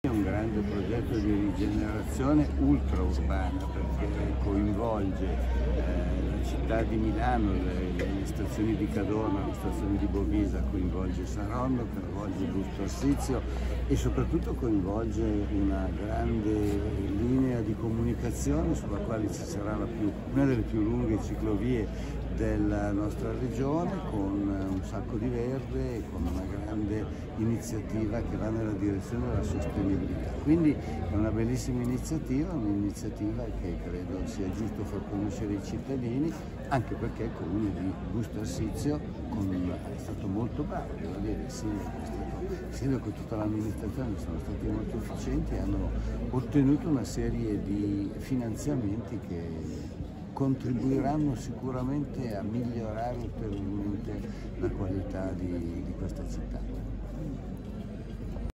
È un grande progetto di rigenerazione ultraurbana perché coinvolge eh, la città di Milano, le, le, stazioni di Cadorna, le stazioni di Bovisa, coinvolge Saronno, coinvolge Busto Arsizio e soprattutto coinvolge una grande comunicazione sulla quale ci sarà più, una delle più lunghe ciclovie della nostra regione con un sacco di verde e con una grande iniziativa che va nella direzione della sostenibilità. Quindi è una bellissima iniziativa, un'iniziativa che credo sia giusto far conoscere ai cittadini, anche perché il comune di Busto Arsizio è stato molto bravo, devo dire, il sindaco e tutta l'amministrazione sono stati molto efficienti e hanno ottenuto una serie di finanziamenti che contribuiranno sicuramente a migliorare ulteriormente la qualità di, di questa città.